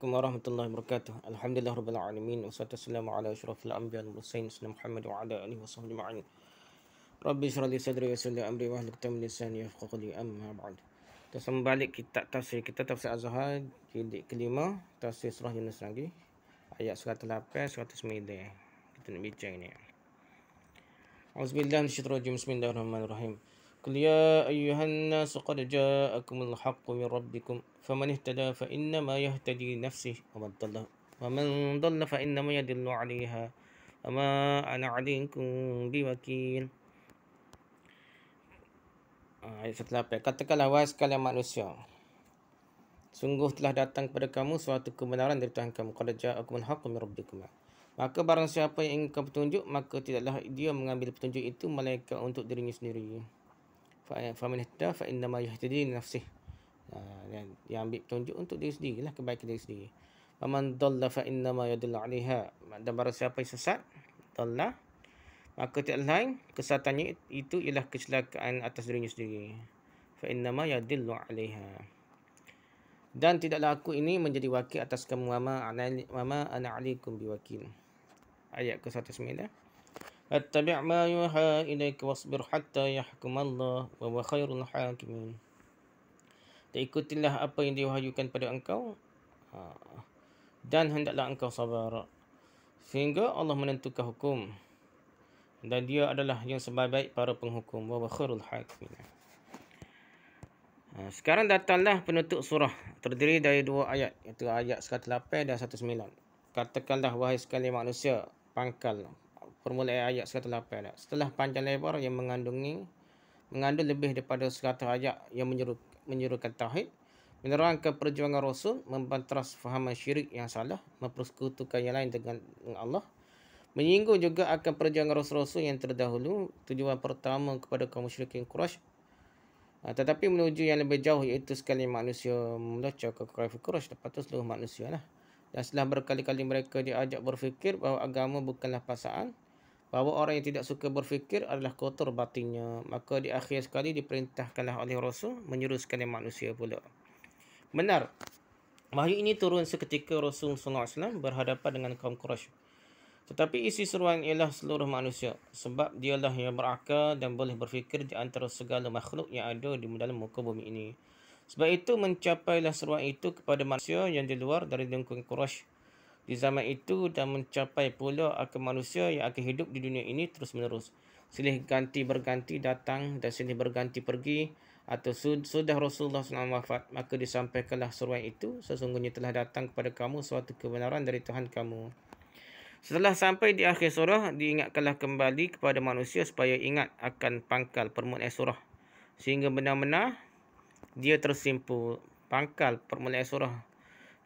عليكم ورحمة الله وبركاته الحمد لله رب العالمين والصلاة والسلام على أشرف الأنبياء والمرسلين سيدنا محمد وعلى آله وصحبه أجمعين ربي اشرح لي صدري ويسر لي أمري واهلك تم لساني يفقه لي أما بعد تسمى بالك كتاب تفسير كتاب تفسير الزهر جلد كلمة تفسير سورة يونس lagi ayat 108 109 kita nak bincang ni. Auzubillahi minasyaitonirrajim. Bismillahirrahmanirrahim. قل يا أيها الناس قد جاءكم الحق من ربكم فمن اهتدى فإنما يهتدي نفسه ومن ضل ومن ضل فإنما يدل عليها وما أنا عليكم بوكيل Ayat 18. Katakanlah wahai sekalian manusia. Sungguh telah datang kepada kamu suatu kebenaran dari Tuhan kamu. Qad ja'akumul haqqu min rabbikum. Maka barang siapa yang ingin petunjuk, maka tidaklah dia mengambil petunjuk itu malaikat untuk dirinya sendiri faman ihtada fa inna ma yahtadi nafsih. Yang, yang ambil petunjuk untuk diri sendiri lah kebaikan diri sendiri. Faman dalla fa inna ma yadullu alaiha. Dan barang siapa yang sesat dalla maka tidak lain kesatannya itu ialah kecelakaan atas dirinya sendiri. Fa inna ma yadullu alaiha. Dan tidaklah aku ini menjadi wakil atas kamu. Mama ana mama ana alaikum biwakil. Ayat ke-109 اتبع ما يوحى إليك واصبر حتى يحكم الله وهو خير الحاكمين dan ikutilah apa yang diwahyukan pada engkau ha. dan hendaklah engkau sabar sehingga Allah menentukan hukum dan dia adalah yang sebaik-baik para penghukum wa khairul hakimin ha. sekarang datanglah penutup surah terdiri dari dua ayat iaitu ayat 108 dan 19 katakanlah wahai sekalian manusia pangkal permulaan ayat 108 setelah panjang lebar yang mengandungi mengandung lebih daripada 100 ayat yang menyeru, menyerukan tauhid menerangkan perjuangan rasul membantas fahaman syirik yang salah mempersekutukan yang lain dengan Allah menyinggung juga akan perjuangan rasul-rasul yang terdahulu tujuan pertama kepada kaum musyrikin Quraisy. Ha, tetapi menuju yang lebih jauh iaitu sekali manusia melacak ke Quraisy lepas itu seluruh manusia lah. Dan setelah berkali-kali mereka diajak berfikir bahawa agama bukanlah pasaan bahawa orang yang tidak suka berfikir adalah kotor batinnya. Maka di akhir sekali diperintahkanlah oleh Rasul menyuruh sekalian manusia pula. Benar. Wahyu ini turun seketika Rasul SAW berhadapan dengan kaum Quraisy. Tetapi isi seruan ialah seluruh manusia. Sebab dialah yang berakal dan boleh berfikir di antara segala makhluk yang ada di dalam muka bumi ini. Sebab itu mencapailah seruan itu kepada manusia yang di luar dari lingkungan Quraisy di zaman itu dan mencapai pula akan manusia yang akan hidup di dunia ini terus menerus. Silih ganti berganti datang dan silih berganti pergi atau sudah Rasulullah SAW wafat maka disampaikanlah seruan itu sesungguhnya telah datang kepada kamu suatu kebenaran dari Tuhan kamu. Setelah sampai di akhir surah diingatkanlah kembali kepada manusia supaya ingat akan pangkal permulaan surah sehingga benar-benar dia tersimpul pangkal permulaan surah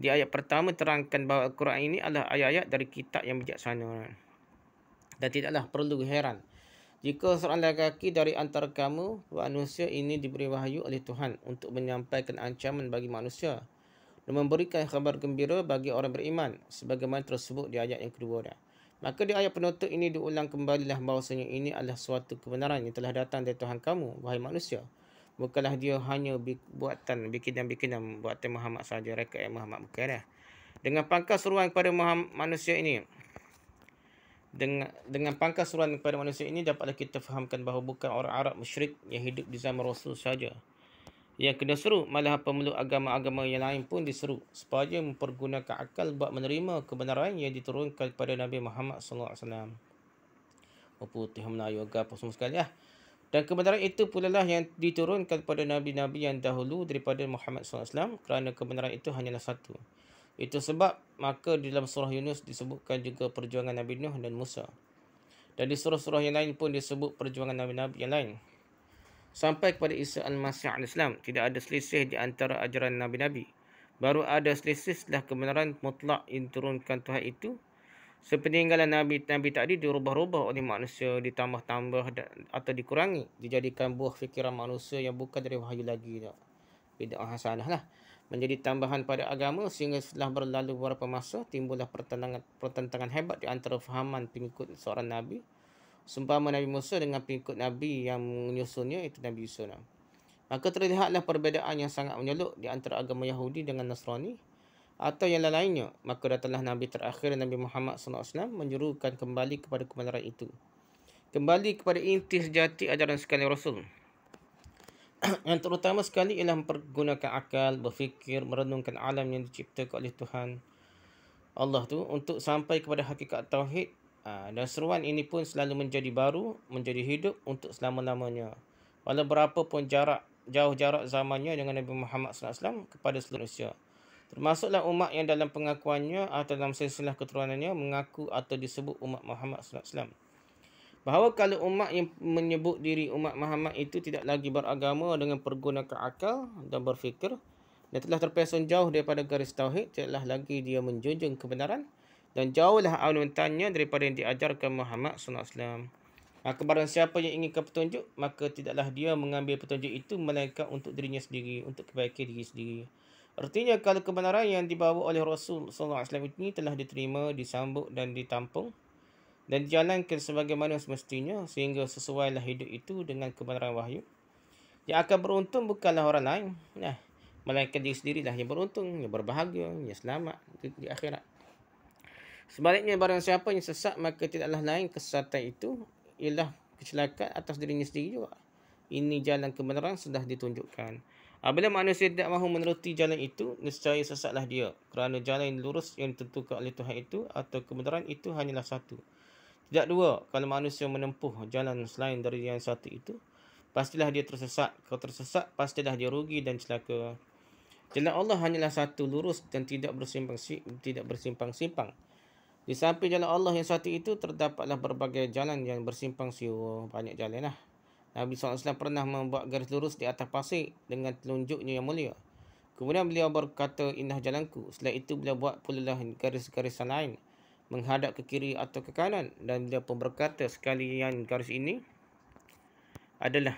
di ayat pertama terangkan bahawa Al-Quran ini adalah ayat-ayat dari kitab yang bijaksana. Dan tidaklah perlu heran. Jika seorang lelaki dari antara kamu, manusia ini diberi wahyu oleh Tuhan untuk menyampaikan ancaman bagi manusia dan memberikan khabar gembira bagi orang beriman sebagaimana tersebut di ayat yang kedua. Dah. Maka di ayat penutup ini diulang kembalilah bahawasanya ini adalah suatu kebenaran yang telah datang dari Tuhan kamu, wahai manusia bukanlah dia hanya buatan bikinan-bikinan buatan Muhammad saja reka Muhammad bukan dah. Dengan pangkat seruan kepada Muhammad, manusia ini dengan dengan pangkat seruan kepada manusia ini dapatlah kita fahamkan bahawa bukan orang Arab musyrik yang hidup di zaman Rasul saja yang kena seru malah pemeluk agama-agama yang lain pun diseru supaya mempergunakan akal buat menerima kebenaran yang diturunkan kepada Nabi Muhammad sallallahu alaihi wasallam. Putih Melayu apa semua sekali ya. Dan kebenaran itu pula lah yang diturunkan kepada Nabi-Nabi yang dahulu daripada Muhammad SAW kerana kebenaran itu hanyalah satu. Itu sebab maka di dalam surah Yunus disebutkan juga perjuangan Nabi Nuh dan Musa. Dan di surah-surah yang lain pun disebut perjuangan Nabi-Nabi yang lain. Sampai kepada Isa al-Masih al-Islam, tidak ada selisih di antara ajaran Nabi-Nabi. Baru ada selisih setelah kebenaran mutlak yang diturunkan Tuhan itu Sepeninggalan Nabi-Nabi tadi dirubah-rubah oleh manusia, ditambah-tambah atau dikurangi. Dijadikan buah fikiran manusia yang bukan dari wahyu lagi. Bid'ah hasanah lah. Menjadi tambahan pada agama sehingga setelah berlalu beberapa masa timbullah pertentangan, pertentangan hebat di antara fahaman pengikut seorang Nabi. Sumpama Nabi Musa dengan pengikut Nabi yang menyusunnya itu Nabi Yusuf. Maka terlihatlah perbezaan yang sangat menyeluk di antara agama Yahudi dengan Nasrani atau yang lainnya maka datanglah Nabi terakhir Nabi Muhammad SAW menyerukan kembali kepada kebenaran itu. Kembali kepada inti sejati ajaran sekali Rasul. Yang terutama sekali ialah mempergunakan akal berfikir merenungkan alam yang diciptakan oleh Tuhan Allah tu untuk sampai kepada hakikat tauhid. Ha, dan seruan ini pun selalu menjadi baru menjadi hidup untuk selama-lamanya. Walau berapa pun jarak jauh jarak zamannya dengan Nabi Muhammad SAW kepada seluruh manusia Termasuklah umat yang dalam pengakuannya atau dalam silsilah keturunannya mengaku atau disebut umat Muhammad SAW. Bahawa kalau umat yang menyebut diri umat Muhammad itu tidak lagi beragama dengan pergunakan akal dan berfikir dan telah terpesun jauh daripada garis tauhid, tidaklah lagi dia menjunjung kebenaran dan jauhlah anutannya daripada yang diajarkan Muhammad SAW. Maka barang siapa yang ingin petunjuk, maka tidaklah dia mengambil petunjuk itu melainkan untuk dirinya sendiri, untuk kebaikan diri sendiri. Artinya kalau kebenaran yang dibawa oleh Rasul sallallahu alaihi wasallam ini telah diterima, disambut dan ditampung dan dijalankan sebagaimana semestinya sehingga sesuailah hidup itu dengan kebenaran wahyu. Yang akan beruntung bukanlah orang lain. Nah, melainkan diri sendirilah yang beruntung, yang berbahagia, yang selamat di, di akhirat. Sebaliknya barang siapa yang sesat maka tidaklah lain kesesatan itu ialah kecelakaan atas dirinya sendiri juga. Ini jalan kebenaran sudah ditunjukkan. Apabila manusia tidak mahu meneruti jalan itu, nescaya sesatlah dia. Kerana jalan yang lurus yang ditentukan oleh Tuhan itu atau kebenaran itu hanyalah satu. Tidak dua, kalau manusia menempuh jalan selain dari yang satu itu, pastilah dia tersesat. Kalau tersesat, pastilah dia rugi dan celaka. Jalan Allah hanyalah satu lurus dan tidak bersimpang tidak bersimpang-simpang. Di samping jalan Allah yang satu itu terdapatlah berbagai jalan yang bersimpang siur banyak jalan lah. Nabi SAW pernah membuat garis lurus di atas pasir dengan telunjuknya yang mulia. Kemudian beliau berkata, indah jalanku. Setelah itu beliau buat pula lah garis-garis lain menghadap ke kiri atau ke kanan. Dan beliau pun berkata, sekalian garis ini adalah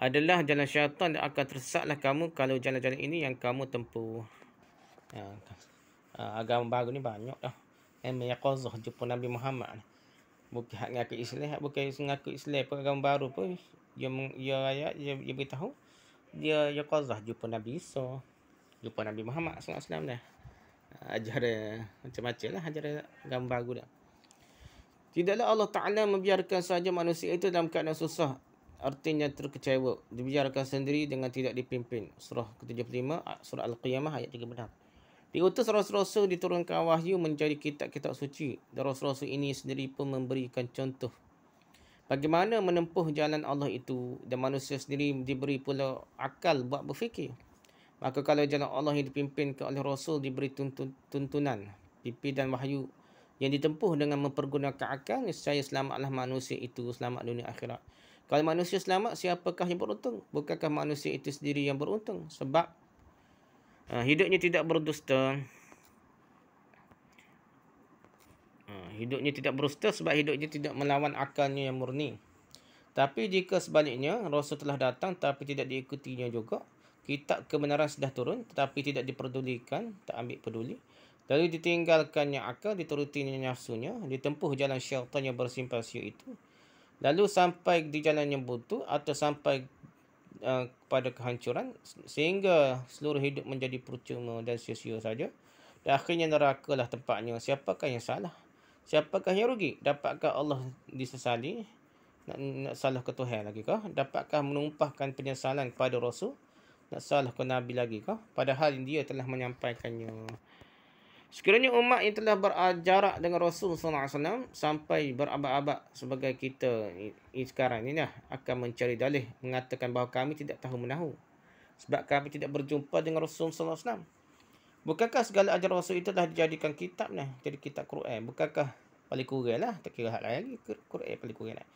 adalah jalan syaitan dan akan tersesatlah kamu kalau jalan-jalan ini yang kamu tempuh. Ha, agama baru ni banyak dah. Emang Yaqazah jumpa Nabi Muhammad ni bukan hak ngaku Islam bukan ngaku Islam pun agama baru pun dia dia ayat dia, dia beritahu dia ya qazah jumpa Nabi Isa jumpa Nabi Muhammad SAW dah. Ajar macam-macam lah ajar agama baru dah. Tidaklah Allah Ta'ala membiarkan saja manusia itu dalam keadaan susah. Artinya terkecewa. Dibiarkan sendiri dengan tidak dipimpin. Surah ke-75 surah Al-Qiyamah ayat 3 benar Diutus rasul-rasul diturunkan wahyu menjadi kitab-kitab suci. Dan rasul-rasul ini sendiri pun memberikan contoh. Bagaimana menempuh jalan Allah itu dan manusia sendiri diberi pula akal buat berfikir. Maka kalau jalan Allah yang dipimpin oleh Rasul diberi tuntun, tuntunan, pipi dan wahyu yang ditempuh dengan mempergunakan akal, saya selamatlah manusia itu selamat dunia akhirat. Kalau manusia selamat, siapakah yang beruntung? Bukankah manusia itu sendiri yang beruntung? Sebab uh, hidupnya tidak berdusta. Uh, hidupnya tidak berdusta sebab hidupnya tidak melawan akalnya yang murni. Tapi jika sebaliknya, Rasul telah datang tapi tidak diikutinya juga, kitab kebenaran sudah turun tetapi tidak diperdulikan, tak ambil peduli. Lalu ditinggalkannya akal, diturutinya nafsunya, ditempuh jalan syaitan yang bersimpang siur itu. Lalu sampai di jalan yang butuh atau sampai uh, kepada kehancuran sehingga seluruh hidup menjadi percuma dan sia-sia saja. Dan akhirnya neraka lah tempatnya. Siapakah yang salah? Siapakah yang rugi? Dapatkah Allah disesali? Nak, nak salah ke Tuhan lagi kah? Dapatkah menumpahkan penyesalan kepada Rasul? Nak salah ke Nabi lagi kah? Padahal dia telah menyampaikannya. Sekiranya umat yang telah berajarak dengan Rasul SAW sampai berabad-abad sebagai kita ini sekarang ini akan mencari dalih mengatakan bahawa kami tidak tahu menahu sebab kami tidak berjumpa dengan Rasul SAW. Bukankah segala ajaran Rasul itu telah dijadikan kitab nah, jadi kitab Quran? Bukankah paling kurang lah, tak kira hal lain Quran paling kurang lah.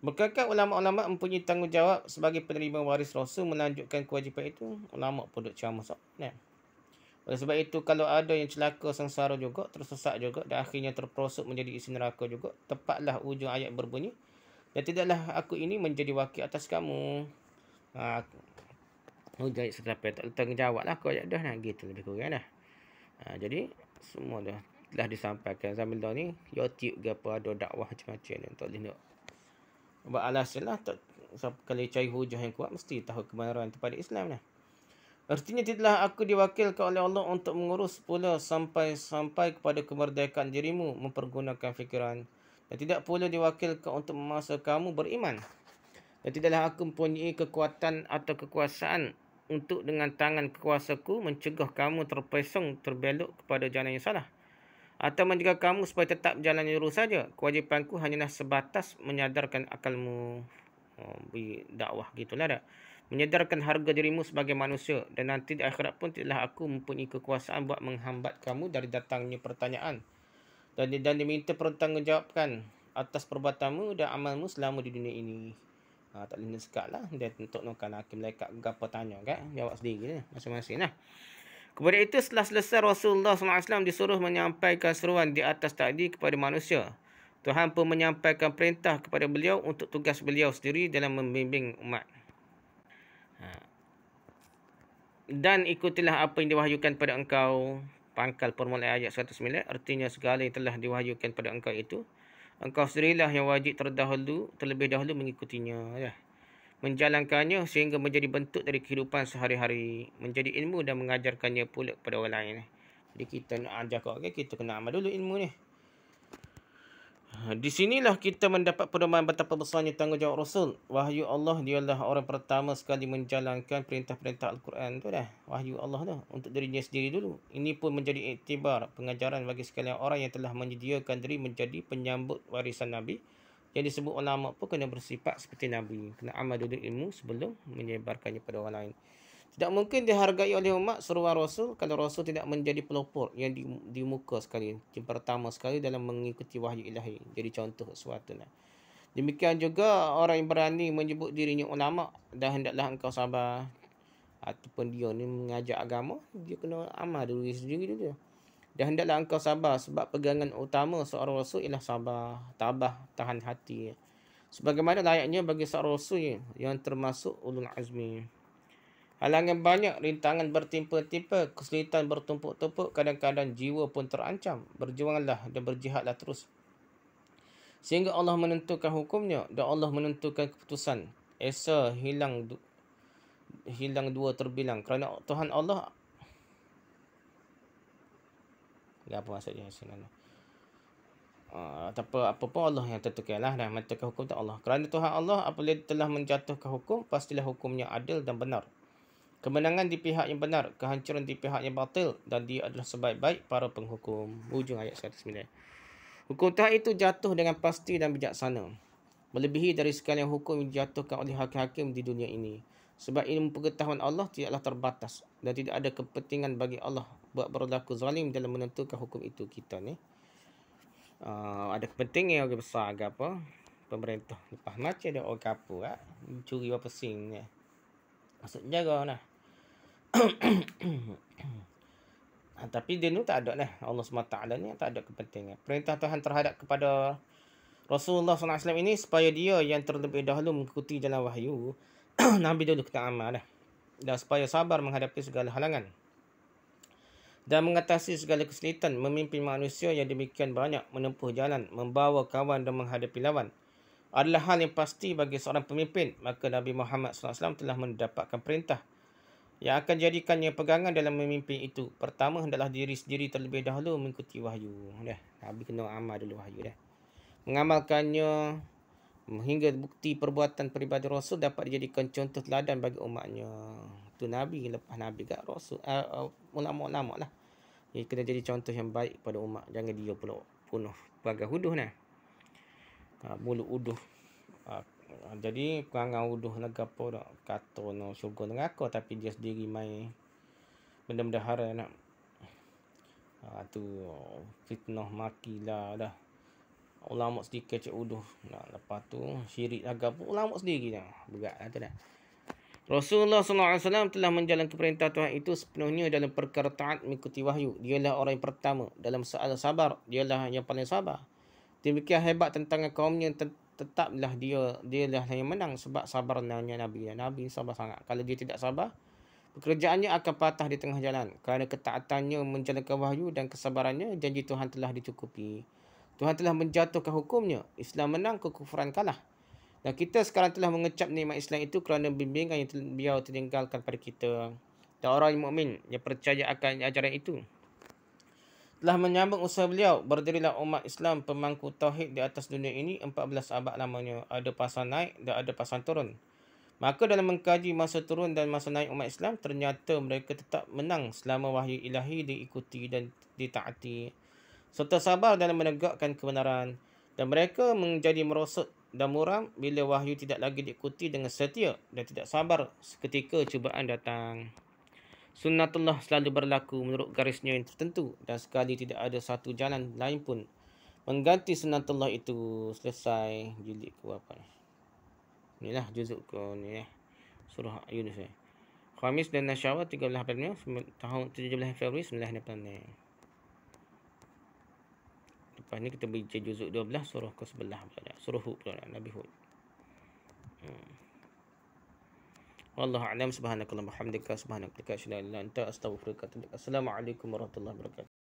Bukankah ulama-ulama mempunyai tanggungjawab sebagai penerima waris Rasul melanjutkan kewajipan itu? Ulama pun duk ceramah Nah. Oleh sebab itu kalau ada yang celaka sengsara juga, tersesat juga dan akhirnya terperosok menjadi isi neraka juga, tepatlah ujung ayat berbunyi dan tidaklah aku ini menjadi wakil atas kamu. Ha, ujung ayat serapai tak tanggungjawab lah ayat dah nah, gitu lebih kurang dah. Ha, jadi semua dah telah disampaikan sambil dah ni YouTube ke apa ada dakwah macam-macam ni tak boleh nak buat alasan lah tak, kalau cari hujah yang kuat mesti tahu kebenaran itu pada Islam lah. Artinya tidaklah aku diwakilkan oleh Allah untuk mengurus pula sampai sampai kepada kemerdekaan dirimu mempergunakan fikiran. Dan tidak pula diwakilkan untuk memaksa kamu beriman. Dan tidaklah aku mempunyai kekuatan atau kekuasaan untuk dengan tangan kekuasaku mencegah kamu terpesong terbelok kepada jalan yang salah. Atau menjaga kamu supaya tetap jalan yang lurus saja. Kewajipanku hanyalah sebatas menyadarkan akalmu. Oh, dakwah gitulah dah. Menyadarkan harga dirimu sebagai manusia. Dan nanti di akhirat pun tidaklah aku mempunyai kekuasaan buat menghambat kamu dari datangnya pertanyaan dan, dan diminta pertanggungjawabkan atas perbuatanmu dan amalmu selama di dunia ini. Ha, tak boleh sekat lah. Dia untuk nukan hakim mereka apa tanya kan. Jawab sendiri lah. Masing-masing lah. Kepada itu setelah selesai Rasulullah SAW disuruh menyampaikan seruan di atas tadi kepada manusia. Tuhan pun menyampaikan perintah kepada beliau untuk tugas beliau sendiri dalam membimbing umat. Ha. Dan ikutilah apa yang diwahyukan pada engkau. Pangkal permulaan ayat 109 artinya segala yang telah diwahyukan pada engkau itu engkau sendirilah yang wajib terdahulu terlebih dahulu mengikutinya ya. Menjalankannya sehingga menjadi bentuk dari kehidupan sehari-hari menjadi ilmu dan mengajarkannya pula kepada orang lain jadi kita nak ajar kau okay? kita kena amal dulu ilmu ni di sinilah kita mendapat pedoman betapa besarnya tanggungjawab Rasul. Wahyu Allah dialah orang pertama sekali menjalankan perintah-perintah Al-Quran tu dah. Wahyu Allah tu untuk dirinya sendiri dulu. Ini pun menjadi iktibar pengajaran bagi sekalian orang yang telah menyediakan diri menjadi penyambut warisan Nabi. Yang disebut ulama pun kena bersifat seperti Nabi. Kena amal dulu ilmu sebelum menyebarkannya pada orang lain. Tidak mungkin dihargai oleh umat seruan Rasul kalau Rasul tidak menjadi pelopor yang di, di muka sekali. Yang pertama sekali dalam mengikuti wahyu ilahi. Jadi contoh sesuatu lah. Demikian juga orang yang berani menyebut dirinya ulama dan hendaklah engkau sabar. Ataupun dia ni mengajar agama, dia kena amal dulu sendiri dulu. Dan hendaklah engkau sabar sebab pegangan utama seorang Rasul ialah sabar, tabah, tahan hati. Sebagaimana layaknya bagi seorang Rasul yang termasuk ulul azmi. Halangan banyak, rintangan bertimpa-timpa, kesulitan bertumpuk-tumpuk, kadang-kadang jiwa pun terancam. Berjuanglah dan berjihadlah terus. Sehingga Allah menentukan hukumnya dan Allah menentukan keputusan. Esa hilang du- hilang dua terbilang. Kerana Tuhan Allah... Apa maksudnya sini? Uh, apa, apa pun Allah yang tentukan lah dan menentukan hukum tu Allah. Kerana Tuhan Allah apabila telah menjatuhkan hukum, pastilah hukumnya adil dan benar. Kemenangan di pihak yang benar, kehancuran di pihak yang batil dan dia adalah sebaik-baik para penghukum. Ujung ayat 109. Hukum Tuhan itu jatuh dengan pasti dan bijaksana. Melebihi dari sekalian hukum yang dijatuhkan oleh hakim-hakim di dunia ini. Sebab ilmu pengetahuan Allah tidaklah terbatas dan tidak ada kepentingan bagi Allah buat berlaku zalim dalam menentukan hukum itu kita ni. Uh, ada kepentingan yang besar ke apa? Pemerintah. Lepas macam ada orang kapur kan? Curi berapa sing ni. Maksud jaga lah ha, tapi dia ni tak ada lah. Allah SWT ni tak ada kepentingan. Perintah Tuhan terhadap kepada Rasulullah SAW ini supaya dia yang terlebih dahulu mengikuti jalan wahyu. Nabi dulu kita amal lah. Dan supaya sabar menghadapi segala halangan. Dan mengatasi segala kesulitan memimpin manusia yang demikian banyak menempuh jalan, membawa kawan dan menghadapi lawan. Adalah hal yang pasti bagi seorang pemimpin. Maka Nabi Muhammad SAW telah mendapatkan perintah yang akan jadikannya pegangan dalam memimpin itu. Pertama, hendaklah diri sendiri terlebih dahulu mengikuti wahyu. Dah, Nabi kena amal dulu wahyu dah. Mengamalkannya hingga bukti perbuatan peribadi Rasul dapat dijadikan contoh teladan bagi umatnya. Itu Nabi, lepas Nabi kat Rasul. Uh, uh, ulama-ulama lah. Jadi kena jadi contoh yang baik pada umat. Jangan dia pula penuh bagai huduh nah. Uh, mulut uduh. Ha, jadi perangai uduh lagu apa dah kata no syurga aku tapi dia sendiri mai benda-benda haram nak ha, tu fitnah makilah dah ulama sedikit cek uduh nak lepas tu syirik lagu apa ulama sendiri dah berat lah tu dah Rasulullah SAW telah menjalankan perintah Tuhan itu sepenuhnya dalam perkara taat mengikuti wahyu. Dialah orang yang pertama dalam soal sabar. Dialah yang paling sabar. Demikian hebat tentang kaumnya tetaplah dia dia lah yang menang sebab sabarnya Nabi. Nabi sabar sangat. Kalau dia tidak sabar, pekerjaannya akan patah di tengah jalan. Kerana ketaatannya menjalankan wahyu dan kesabarannya, janji Tuhan telah dicukupi. Tuhan telah menjatuhkan hukumnya. Islam menang, kekufuran kalah. Dan kita sekarang telah mengecap nikmat Islam itu kerana bimbingan yang beliau tinggalkan pada kita. dan orang yang mukmin yang percaya akan ajaran itu. Telah menyambung usaha beliau, berdirilah umat Islam pemangku tauhid di atas dunia ini 14 abad lamanya. Ada pasang naik dan ada pasang turun. Maka dalam mengkaji masa turun dan masa naik umat Islam, ternyata mereka tetap menang selama wahyu ilahi diikuti dan ditaati. Serta sabar dalam menegakkan kebenaran. Dan mereka menjadi merosot dan muram bila wahyu tidak lagi diikuti dengan setia dan tidak sabar seketika cubaan datang. Sunnatullah selalu berlaku menurut garisnya yang tertentu dan sekali tidak ada satu jalan lain pun mengganti sunnatullah itu selesai jilid ke berapa ni. Inilah juzuk ke ni eh. Surah Yunus eh. Khamis dan Nasyawal 13 April tahun 17 Februari 1986. Lepas ni kita baca juzuk 12 surah ke 11 Surah Hud pula Nabi Hud. Hmm. Wallahu a'lam subhanakallahumma hamdika subhanaka asyhadu an la ilaha illa anta astaghfiruka wa atubu ilaik. Assalamualaikum warahmatullahi wabarakatuh.